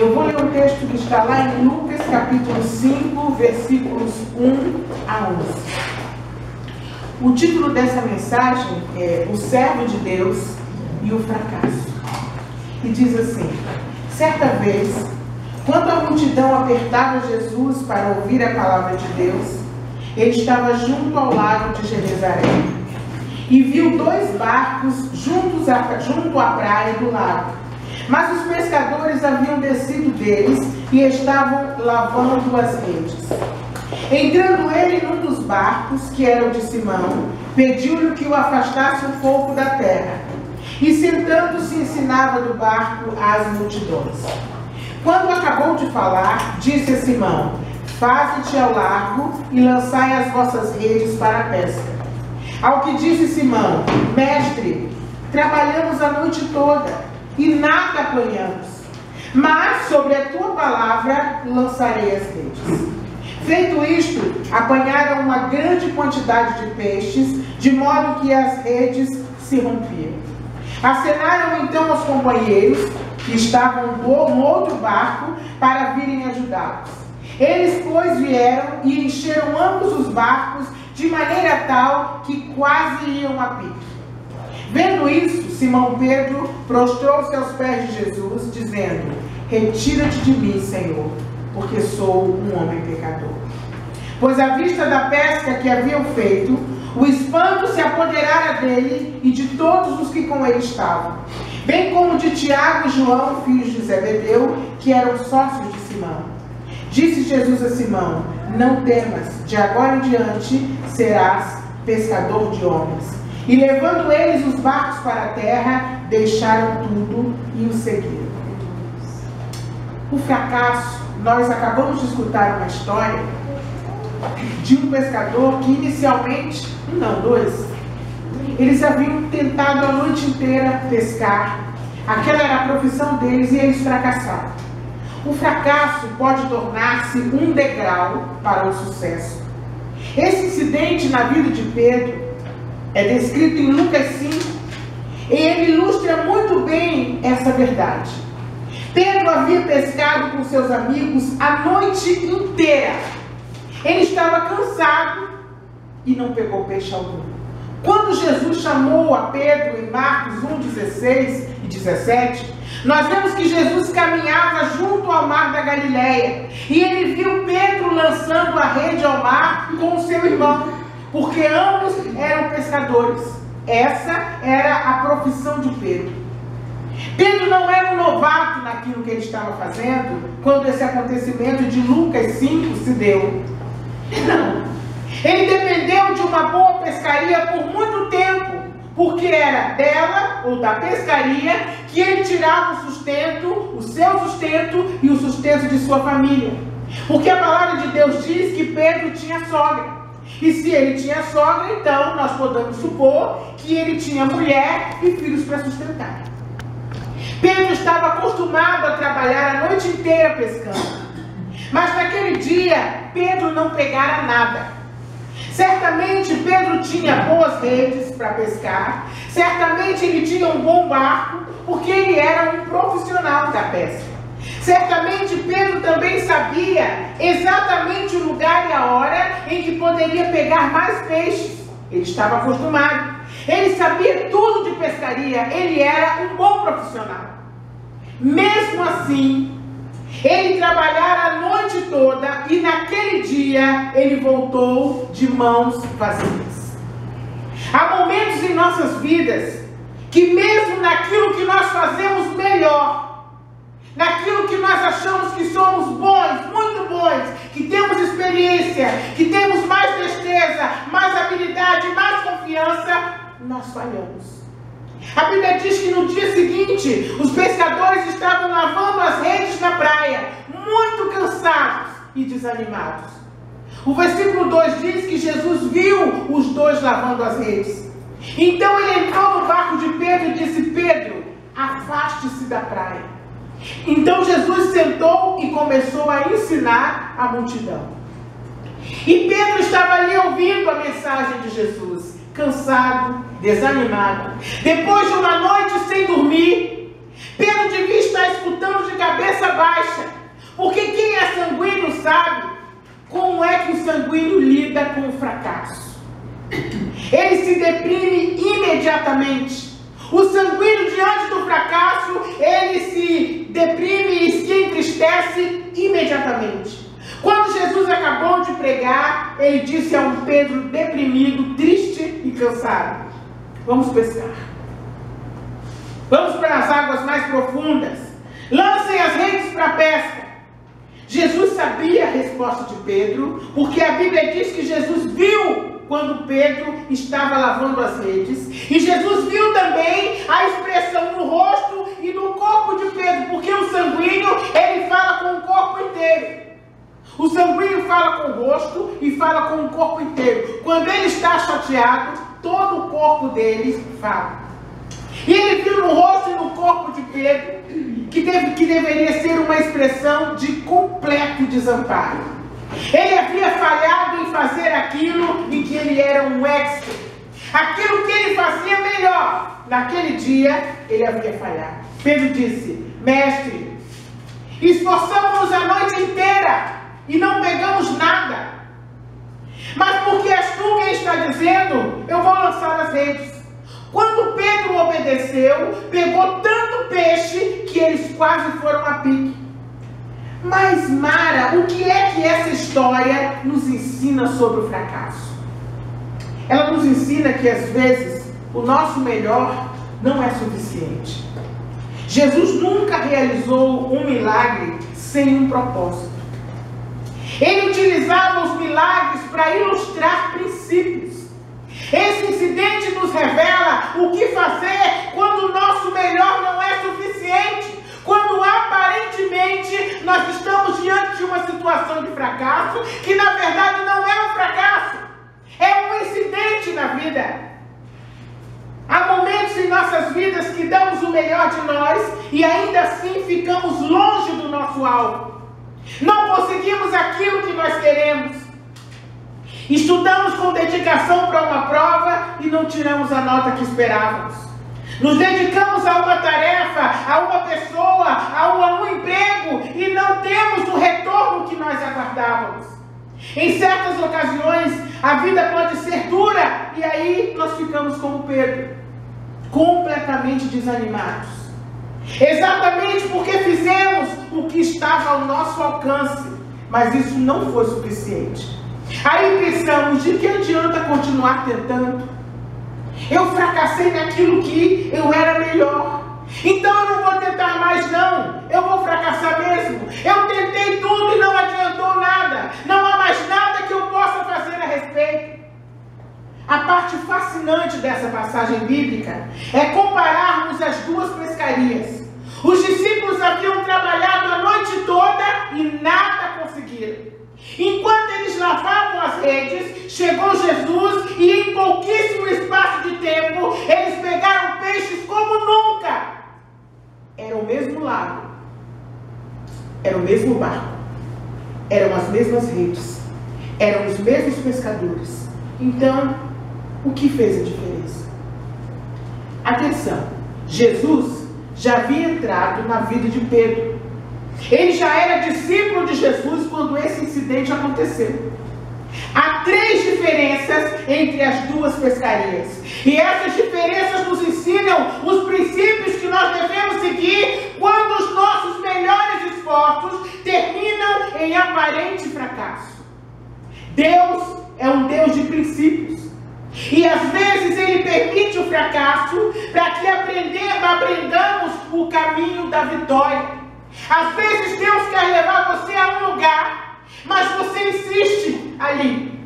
Eu vou ler um texto que está lá em Lucas capítulo 5, versículos 1 a 11. O título dessa mensagem é O Servo de Deus e o Fracasso. E diz assim: Certa vez, quando a multidão apertava Jesus para ouvir a palavra de Deus, ele estava junto ao lago de Genezaré e viu dois barcos juntos a, junto à praia do lago. Mas os pescadores haviam descido deles e estavam lavando as redes. Entrando ele num dos barcos, que era o de Simão, pediu-lhe que o afastasse um pouco da terra. E sentando-se ensinava do barco às multidões. Quando acabou de falar, disse a Simão: Faze-te ao largo e lançai as vossas redes para a pesca. Ao que disse Simão: Mestre, trabalhamos a noite toda e nada apanhamos, mas sobre a tua palavra lançarei as redes. Feito isto, apanharam uma grande quantidade de peixes, de modo que as redes se rompiam. Acenaram então aos companheiros que estavam no outro barco para virem ajudá-los. Eles, pois, vieram e encheram ambos os barcos de maneira tal que quase iam a pique. Vendo isso, Simão Pedro prostrou-se aos pés de Jesus, dizendo: Retira-te de mim, Senhor, porque sou um homem pecador. Pois à vista da pesca que haviam feito, o espanto se apoderara dele e de todos os que com ele estavam, bem como de Tiago e João, filhos de Zebedeu, que eram sócios de Simão. Disse Jesus a Simão: Não temas, de agora em diante serás pescador de homens. E levando eles os barcos para a terra, deixaram tudo e o seguiram. O fracasso, nós acabamos de escutar uma história de um pescador que inicialmente, um não, dois, eles haviam tentado a noite inteira pescar, aquela era a profissão deles e eles fracassaram. O fracasso pode tornar-se um degrau para o sucesso. Esse incidente na vida de Pedro é descrito em Lucas 5 e ele ilustra muito bem essa verdade. Pedro havia pescado com seus amigos a noite inteira. Ele estava cansado e não pegou peixe algum. Quando Jesus chamou a Pedro em Marcos 1, 16 e 17, nós vemos que Jesus caminhava junto ao mar da Galileia e ele viu Pedro lançando a rede ao mar com o seu irmão, porque ambos eram pescadores. Essa era a profissão de Pedro. Pedro não era um novato naquilo que ele estava fazendo quando esse acontecimento de Lucas 5 se deu. Não. Ele dependeu de uma boa pescaria por muito tempo porque era dela ou da pescaria que ele tirava o sustento, o seu sustento e o sustento de sua família. Porque a palavra de Deus diz que Pedro tinha sogra. E se ele tinha sogra, então nós podemos supor que ele tinha mulher e filhos para sustentar. Pedro estava acostumado a trabalhar a noite inteira pescando. Mas naquele dia, Pedro não pegara nada. Certamente Pedro tinha boas redes para pescar, certamente ele tinha um bom barco, porque ele era um profissional da pesca. Certamente Pedro também sabia exatamente o lugar e a hora em que poderia pegar mais peixes. Ele estava acostumado. Ele sabia tudo de pescaria, ele era um bom profissional. Mesmo assim, ele trabalhara a noite toda e naquele dia ele voltou de mãos vazias. Há momentos em nossas vidas que, mesmo naquilo que nós fazemos melhor, naquilo que nós achamos que somos bons, muito bons, que temos experiência, que temos mais destreza, mais habilidade, mais confiança, nós falhamos. A Bíblia diz que no dia seguinte os pescadores estavam lavando as redes na praia, muito cansados e desanimados. O versículo 2 diz que Jesus viu os dois lavando as redes. Então ele entrou no barco de Pedro e disse: Pedro, afaste-se da praia. Então Jesus sentou e começou a ensinar a multidão. E Pedro estava ali ouvindo a mensagem de Jesus cansado, desanimado. Depois de uma noite sem dormir, Pedro devia estar escutando de cabeça baixa, porque quem é sanguíneo sabe como é que o sanguíneo lida com o fracasso. Ele se deprime imediatamente. O sanguíneo, diante do fracasso, ele se deprime e se entristece imediatamente. Quando Jesus acabou de pregar, ele disse a um Pedro deprimido, triste e cansado: Vamos pescar. Vamos para as águas mais profundas. Lancem as redes para a pesca. Jesus sabia a resposta de Pedro, porque a Bíblia diz que Jesus viu quando Pedro estava lavando as redes. E Jesus viu também a expressão no rosto e no corpo de Pedro, porque o sanguíneo, ele fala com o corpo inteiro. O sanguíneo fala com o rosto e fala com o corpo inteiro. Quando ele está chateado, todo o corpo dele fala. E ele viu no rosto e no corpo de Pedro que, deve, que deveria ser uma expressão de completo desamparo. Ele havia falhado em fazer aquilo em que ele era um expert. Aquilo que ele fazia melhor. Naquele dia, ele havia falhado. Pedro disse: Mestre, esforçamos-nos a noite inteira e não pegamos nada. Mas porque és tu quem está dizendo, eu vou lançar as redes. Quando Pedro obedeceu, pegou tanto peixe que eles quase foram a pique. Mas, Mara, o que é que essa história nos ensina sobre o fracasso? Ela nos ensina que às vezes o nosso melhor não é suficiente. Jesus nunca realizou um milagre sem um propósito. Ele utilizava os milagres para ilustrar princípios. Esse incidente nos revela o que fazer quando o nosso melhor não é suficiente. Quando aparentemente nós estamos diante de uma situação de fracasso, que na verdade não é um fracasso, é um incidente na vida. Há momentos em nossas vidas que damos o melhor de nós e ainda assim ficamos longe do nosso alvo. Não conseguimos aquilo que nós queremos. Estudamos com dedicação para uma prova e não tiramos a nota que esperávamos. Nos dedicamos a uma tarefa, a uma pessoa, a um, emprego e não temos o retorno que nós aguardávamos. Em certas ocasiões, a vida pode ser dura e aí nós ficamos como Pedro, completamente desanimados. Exatamente porque fizemos o que estava ao nosso alcance, mas isso não foi suficiente. Aí pensamos: de que adianta continuar tentando? Eu fracassei naquilo que eu era melhor. Então eu não vou tentar mais, não. Eu vou fracassar mesmo. Eu tentei tudo e não adiantou nada. Não há mais nada que eu possa fazer a respeito. A parte fascinante dessa passagem bíblica é compararmos as duas pescarias. Os discípulos haviam trabalhado a noite toda e nada conseguiram. Enquanto lavavam as redes, chegou Jesus e em pouquíssimo espaço de tempo eles pegaram peixes como nunca. Era o mesmo lago, era o mesmo barco, eram as mesmas redes, eram os mesmos pescadores. Então, o que fez a diferença? Atenção, Jesus já havia entrado na vida de Pedro ele já era discípulo de Jesus quando esse incidente aconteceu. Há três diferenças entre as duas pescarias. E essas diferenças nos ensinam os princípios que nós devemos seguir quando os nossos melhores esforços terminam em aparente fracasso. Deus é um Deus de princípios. E às vezes ele permite o fracasso para que aprendamos o caminho da vitória. Às vezes Deus quer levar você a um lugar, mas você insiste ali.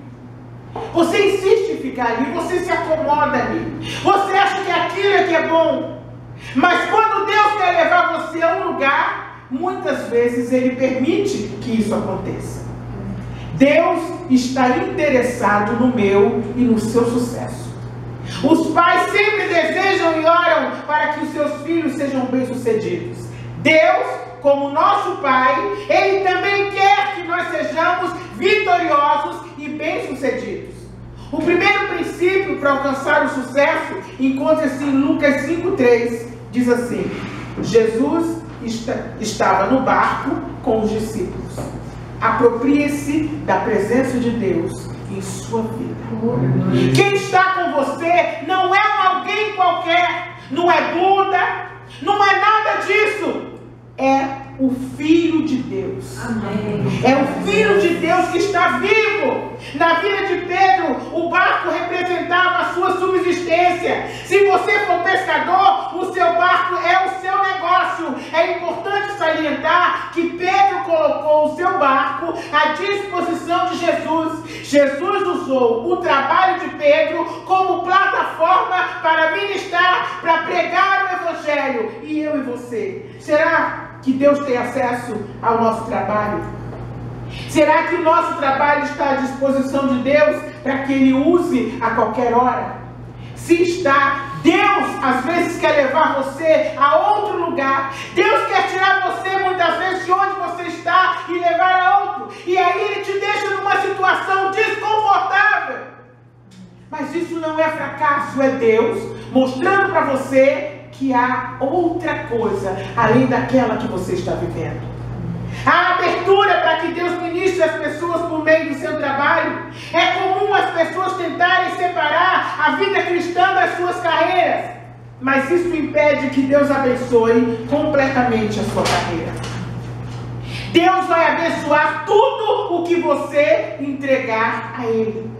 Você insiste em ficar ali, você se acomoda ali. Você acha que aquilo é que é bom. Mas quando Deus quer levar você a um lugar, muitas vezes Ele permite que isso aconteça. Deus está interessado no meu e no seu sucesso. Os pais sempre desejam e oram para que os seus filhos sejam bem-sucedidos. Deus como nosso Pai, Ele também quer que nós sejamos vitoriosos e bem-sucedidos. O primeiro princípio para alcançar o sucesso encontra-se em Lucas 5,3. Diz assim: Jesus estava no barco com os discípulos. Aproprie-se da presença de Deus em sua vida. Quem está com você não é alguém qualquer, não é Buda, não é nada disso. É o Filho de Deus. Amém. É o Filho de Deus que está vivo. Na vida de Pedro, o barco representava a sua subsistência. Se você for pescador, o seu barco é o seu negócio. É importante salientar que Pedro colocou o seu barco à disposição de Jesus. Jesus usou o trabalho de Pedro como plataforma para ministrar, para pregar o Evangelho. E eu e você? Será que Deus tem acesso ao nosso trabalho? Será que o nosso trabalho está à disposição de Deus para que Ele use a qualquer hora? Se está, Deus às vezes quer levar você a outro lugar. Deus quer tirar você muitas vezes de onde você está e levar a outro. E aí Ele te deixa numa situação desconfortável. Mas isso não é fracasso, é Deus mostrando para você que há outra coisa além daquela que você está vivendo. A abertura para que Deus ministre as pessoas por meio do seu trabalho. É comum as pessoas tentarem separar a vida cristã das suas carreiras. Mas isso impede que Deus abençoe completamente a sua carreira. Deus vai abençoar tudo o que você entregar a Ele.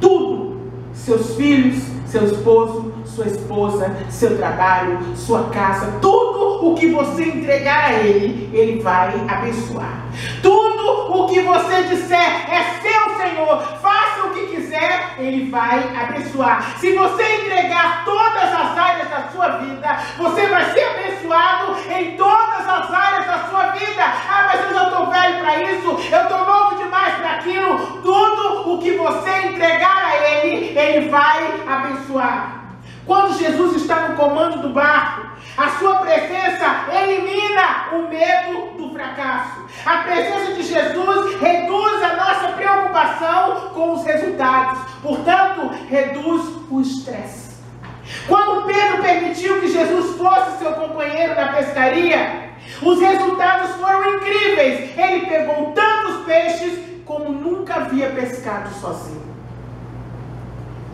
Tudo. Seus filhos, seu esposo, sua esposa, seu trabalho, sua casa, tudo o que você entregar a Ele, Ele vai abençoar. Tudo o que você disser é seu, Senhor, faça o que quiser, Ele vai abençoar. Se você entregar todas as áreas da sua vida, você vai ser abençoado em todas as áreas da sua vida. Ah, mas eu já estou velho para isso, eu estou novo demais para aquilo. Tudo o que você entregar a Ele, Ele vai abençoar. Quando Jesus está no comando do barco, a sua presença elimina o medo do fracasso. A presença de Jesus reduz a nossa preocupação com os resultados, portanto, reduz o estresse. Quando Pedro permitiu que Jesus fosse seu companheiro na pescaria, os resultados foram incríveis. Ele pegou tantos peixes como nunca havia pescado sozinho.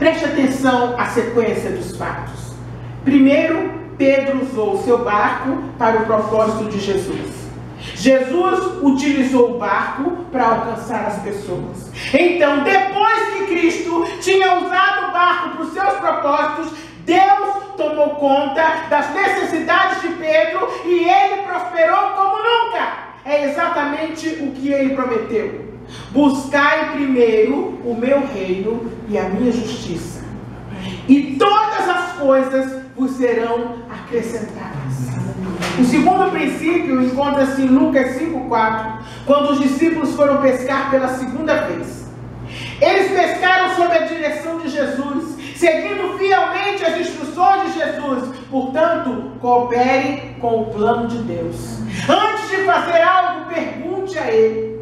Preste atenção à sequência dos fatos. Primeiro, Pedro usou o seu barco para o propósito de Jesus. Jesus utilizou o barco para alcançar as pessoas. Então, depois que Cristo tinha usado o barco para os seus propósitos, Deus tomou conta das necessidades de Pedro e ele prosperou como nunca. É exatamente o que ele prometeu. Buscai primeiro o meu reino e a minha justiça, e todas as coisas vos serão acrescentadas. O segundo princípio encontra-se em Lucas 5,4, quando os discípulos foram pescar pela segunda vez. Eles pescaram sob a direção de Jesus, seguindo fielmente as instruções de Jesus. Portanto, coopere com o plano de Deus. Antes de fazer algo, pergunte a Ele.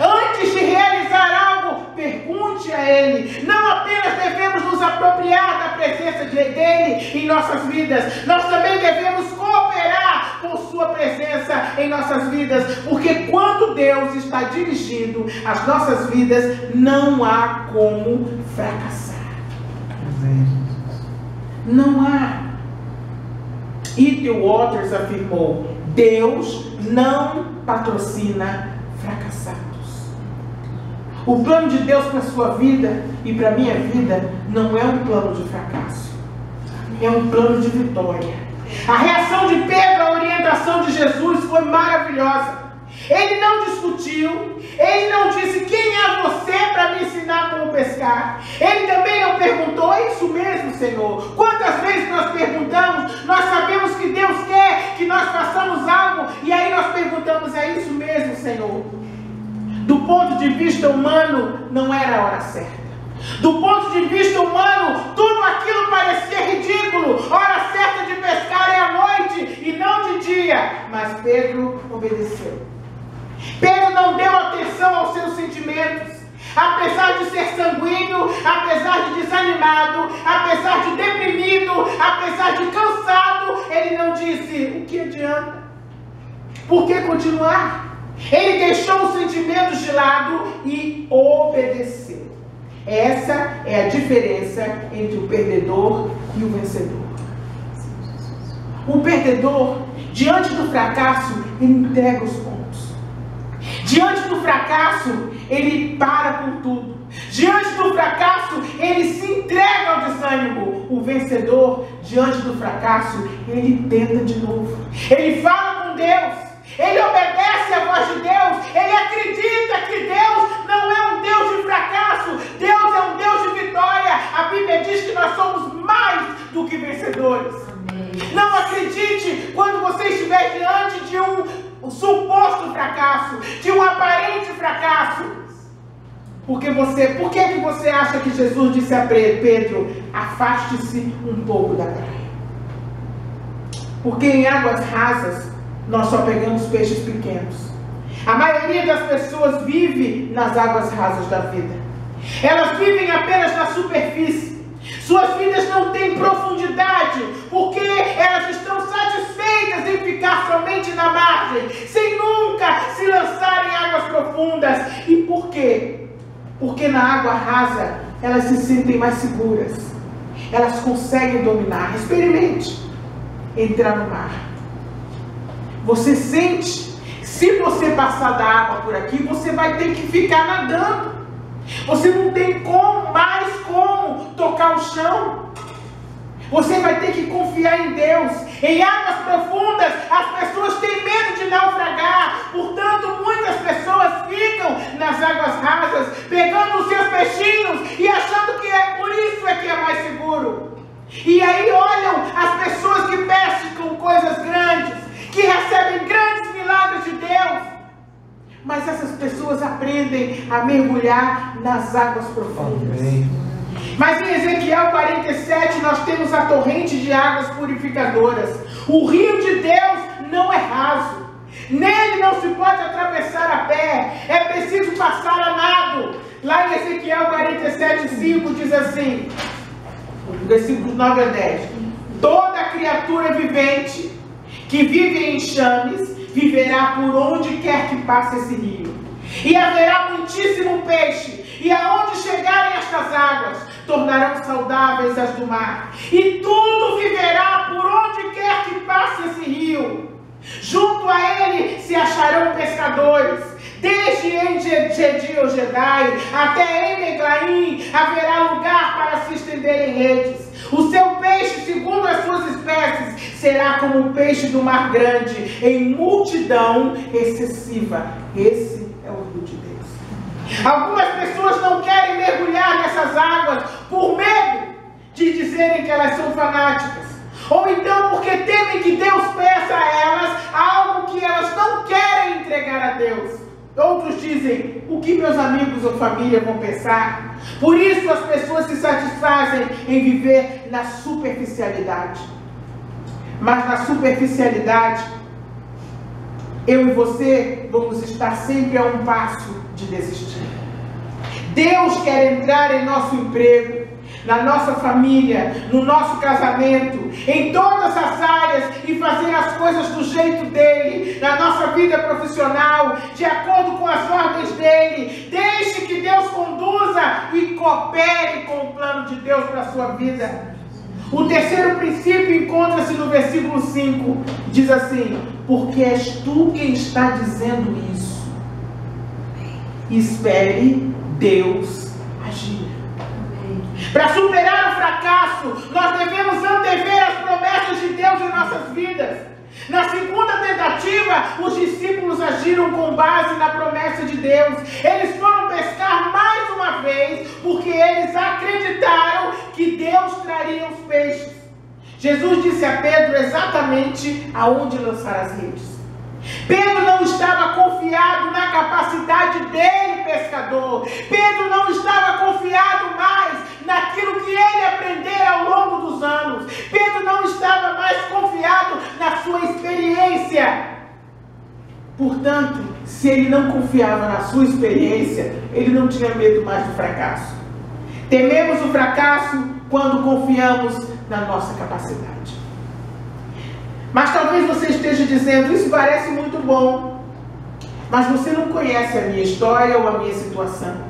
Antes de realizar algo, pergunte a Ele. Não apenas devemos nos apropriar da presença dEle em nossas vidas, nós também devemos cooperar com Sua presença em nossas vidas, porque quando Deus está dirigindo as nossas vidas, não há como fracassar. Não há. E Waters afirmou: Deus não patrocina fracassar. O plano de Deus para a sua vida e para a minha vida não é um plano de fracasso, é um plano de vitória. A reação de Pedro à orientação de Jesus foi maravilhosa. Ele não discutiu, ele não disse quem é você para me ensinar como pescar. Ele também não perguntou, é isso mesmo, Senhor. Quantas vezes nós perguntamos, nós sabemos que Deus quer que nós façamos algo, e aí nós perguntamos, é isso mesmo, Senhor. Do ponto de vista humano, não era a hora certa. Do ponto de vista humano, tudo aquilo parecia ridículo. Hora certa de pescar é à noite e não de dia. Mas Pedro obedeceu. Pedro não deu atenção aos seus sentimentos. Apesar de ser sanguíneo, apesar de desanimado, apesar de deprimido, apesar de cansado, ele não disse: o que adianta? Por que continuar? Ele deixou os sentimentos de lado e obedeceu. Essa é a diferença entre o perdedor e o vencedor. O perdedor, diante do fracasso, ele entrega os pontos. Diante do fracasso, ele para com tudo. Diante do fracasso, ele se entrega ao desânimo. O vencedor, diante do fracasso, ele tenta de novo. Ele fala com Deus. Ele obedece à voz de Deus. Ele acredita que Deus não é um Deus de fracasso. Deus é um Deus de vitória. A Bíblia diz que nós somos mais do que vencedores. Amém. Não acredite quando você estiver diante de um suposto fracasso, de um aparente fracasso. Porque você, por que, que você acha que Jesus disse a Pedro: afaste-se um pouco da praia? Porque em águas rasas nós só pegamos peixes pequenos. A maioria das pessoas vive nas águas rasas da vida. Elas vivem apenas na superfície. Suas vidas não têm profundidade, porque elas estão satisfeitas em ficar somente na margem, sem nunca se lançar em águas profundas. E por quê? Porque na água rasa elas se sentem mais seguras. Elas conseguem dominar. Experimente entrar no mar. Você sente, se você passar da água por aqui, você vai ter que ficar nadando. Você não tem como mais como tocar o chão. Você vai ter que confiar em Deus. Em águas profundas, as pessoas têm medo de naufragar. Portanto, muitas pessoas ficam nas águas rasas, pegando os seus peixinhos e achando que é por isso é que é mais seguro. E aí olham as pessoas que pescam coisas grandes, que recebem grandes milagres de Deus. Mas essas pessoas aprendem a mergulhar nas águas profundas. Amém. Mas em Ezequiel 47 nós temos a torrente de águas purificadoras. O rio de Deus não é raso. Nele não se pode atravessar a pé. É preciso passar a nado. Lá em Ezequiel 47, 5 diz assim, versículos 9 a 10. Toda criatura vivente que vive em chames viverá por onde quer que passe esse rio. E haverá muitíssimo peixe. E aonde chegarem estas águas, tornarão saudáveis as do mar, e tudo viverá por onde quer que passe esse rio. Junto a ele se acharão pescadores, desde Engedi ou Jedai até Emeglaim haverá lugar para se estenderem redes. O seu peixe, segundo as suas espécies, será como o peixe do mar grande, em multidão excessiva. Esse é o rio de Deus. Algumas pessoas não querem mergulhar nessas águas por medo de dizerem que elas são fanáticas. Ou então porque temem que Deus peça a elas algo que elas não querem entregar a Deus. Outros dizem, o que meus amigos ou família vão pensar? Por isso as pessoas se satisfazem em viver na superficialidade. Mas na superficialidade, eu e você vamos estar sempre a um passo de desistir. Deus quer entrar em nosso emprego, na nossa família, no nosso casamento, em todas as áreas e fazer as coisas do jeito dele, na nossa vida profissional, de acordo com as ordens dele. Deixe que Deus conduza e coopere com o plano de Deus para a sua vida. O terceiro princípio encontra-se no versículo 5. Diz assim: Porque és tu quem está dizendo isso espere Deus agir. Para superar o fracasso, nós devemos antever as promessas de Deus em nossas vidas. Na segunda tentativa, os discípulos agiram com base na promessa de Deus. Eles foram pescar mais uma vez, porque eles acreditaram que Deus traria os peixes. Jesus disse a Pedro exatamente aonde lançar as redes. Pedro não estava confiado na capacidade dele, pescador. Pedro não estava confiado mais naquilo que ele aprendeu ao longo dos anos. Pedro não estava mais confiado na sua experiência. Portanto, se ele não confiava na sua experiência, ele não tinha medo mais do fracasso. Tememos o fracasso quando confiamos na nossa capacidade. Mas talvez você esteja dizendo, isso parece muito bom, mas você não conhece a minha história ou a minha situação.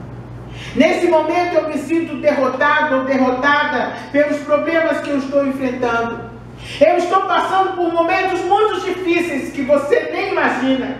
Nesse momento eu me sinto derrotado ou derrotada pelos problemas que eu estou enfrentando. Eu estou passando por momentos muito difíceis que você nem imagina.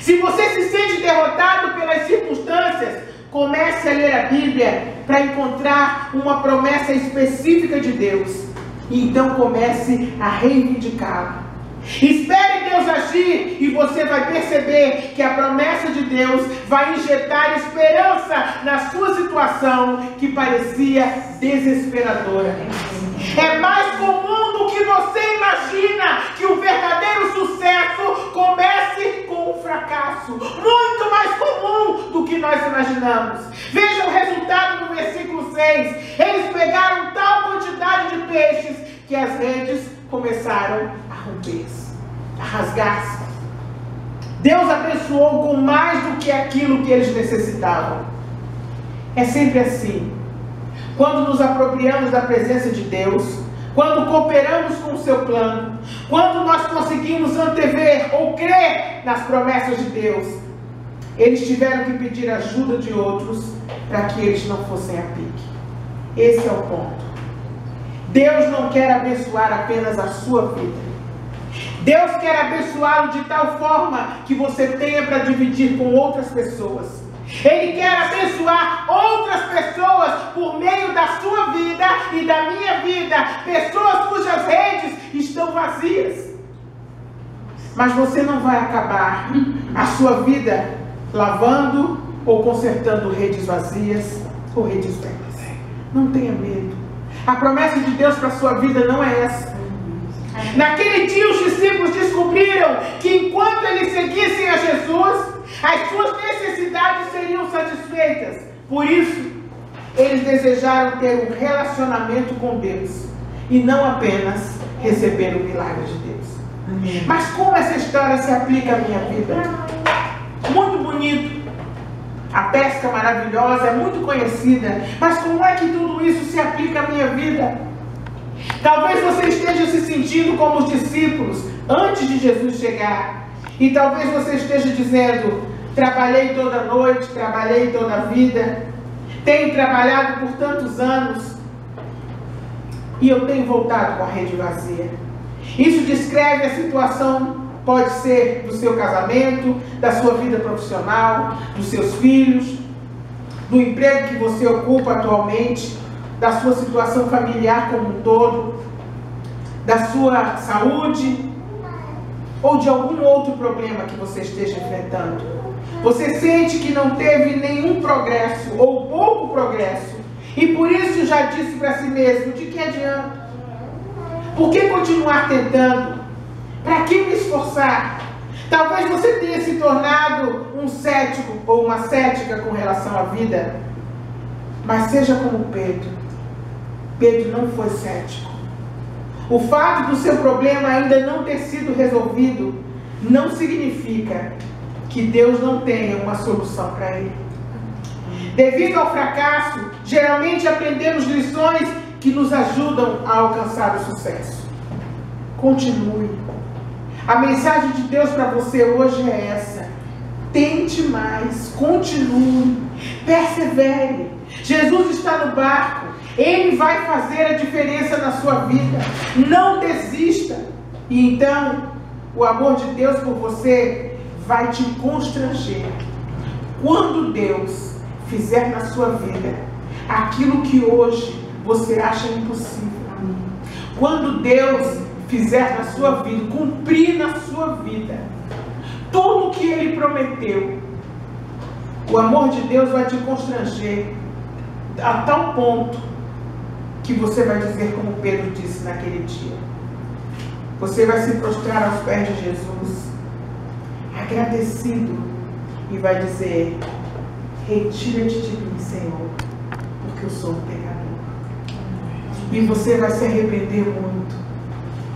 Se você se sente derrotado pelas circunstâncias, comece a ler a Bíblia para encontrar uma promessa específica de Deus. Então comece a reivindicá-la. Espere Deus agir e você vai perceber que a promessa de Deus vai injetar esperança na sua situação que parecia desesperadora. É mais comum do que você imagina que o verdadeiro sucesso comece com um fracasso. Muito mais comum do que nós imaginamos. Veja o resultado no versículo 6. Eles pegaram tal quantidade de peixes que as redes começaram a romper-se, a rasgar-se. Deus abençoou com mais do que aquilo que eles necessitavam. É sempre assim quando nos apropriamos da presença de Deus, quando cooperamos com o seu plano, quando nós conseguimos antever ou crer nas promessas de Deus, eles tiveram que pedir ajuda de outros para que eles não fossem a pique. Esse é o ponto. Deus não quer abençoar apenas a sua vida. Deus quer abençoá-lo de tal forma que você tenha para dividir com outras pessoas. Ele quer abençoar outras pessoas por meio da sua vida e da minha vida. Pessoas cujas redes estão vazias. Mas você não vai acabar a sua vida lavando ou consertando redes vazias ou redes velhas. Não tenha medo. A promessa de Deus para a sua vida não é essa. Naquele dia os discípulos descobriram que enquanto eles seguissem a Jesus, as suas necessidades seriam satisfeitas. Por isso, eles desejaram ter um relacionamento com Deus e não apenas receber o milagre de Deus. Amém. Mas como essa história se aplica à minha vida? Muito bonito. A pesca maravilhosa é muito conhecida, mas como é que tudo isso se aplica à minha vida? Talvez você esteja se sentindo como os discípulos antes de Jesus chegar. E talvez você esteja dizendo: trabalhei toda noite, trabalhei toda a vida, tenho trabalhado por tantos anos e eu tenho voltado com a rede vazia. Isso descreve a situação, pode ser do seu casamento, da sua vida profissional, dos seus filhos, do emprego que você ocupa atualmente, da sua situação familiar como um todo, da sua saúde ou de algum outro problema que você esteja enfrentando. Você sente que não teve nenhum progresso ou pouco progresso e por isso já disse para si mesmo: de que adianta? Por que continuar tentando? Para que me esforçar? Talvez você tenha se tornado um cético ou uma cética com relação à vida, mas seja como Pedro. Pedro não foi cético. O fato do seu problema ainda não ter sido resolvido não significa que Deus não tenha uma solução para ele. Devido ao fracasso, geralmente aprendemos lições que nos ajudam a alcançar o sucesso. Continue. A mensagem de Deus para você hoje é essa. Tente mais, continue, persevere. Jesus está no barco. Ele vai fazer a diferença na sua vida. Não desista. E então, o amor de Deus por você vai te constranger. Quando Deus fizer na sua vida aquilo que hoje você acha impossível. Quando Deus fizer na sua vida, cumprir na sua vida tudo o que Ele prometeu, o amor de Deus vai te constranger a tal ponto que você vai dizer como Pedro disse naquele dia. Você vai se prostrar aos pés de Jesus, agradecido, e vai dizer: Retira-te de mim, Senhor, porque eu sou um pecador. E você vai se arrepender muito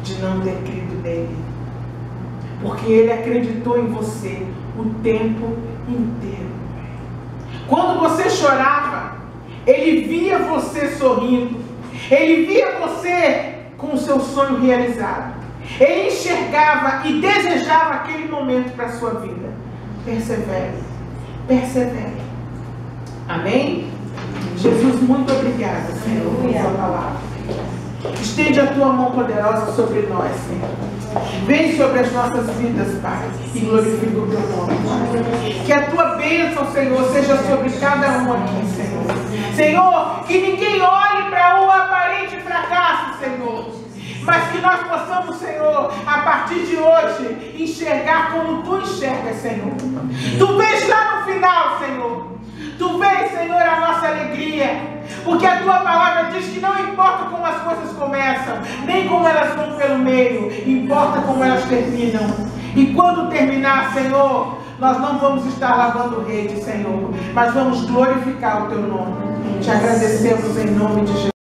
de não ter crido nele, porque ele acreditou em você o tempo inteiro. Quando você chorava, ele via você sorrindo. Ele via você com o seu sonho realizado. Ele enxergava e desejava aquele momento para a sua vida. Persevere, persevere. Amém? Jesus, muito obrigada, Senhor, por sua palavra. Estende a tua mão poderosa sobre nós, Senhor. Vem sobre as nossas vidas, Pai, e glorifica o teu nome, Pai. Que a tua bênção, Senhor, seja sobre cada um aqui, Senhor. Senhor, que ninguém olhe para aparente fracasso, Senhor. Mas que nós possamos, Senhor, a partir de hoje, enxergar como tu enxergas, Senhor. Tu vês lá no final, Senhor. Tu vês, Senhor, a nossa alegria. Porque a tua palavra diz que não importa como as coisas começam, nem como elas vão pelo meio, importa como elas terminam. E quando terminar, Senhor, nós não vamos estar lavando rede, Senhor, mas vamos glorificar o teu nome. Te agradecemos em nome de Jesus.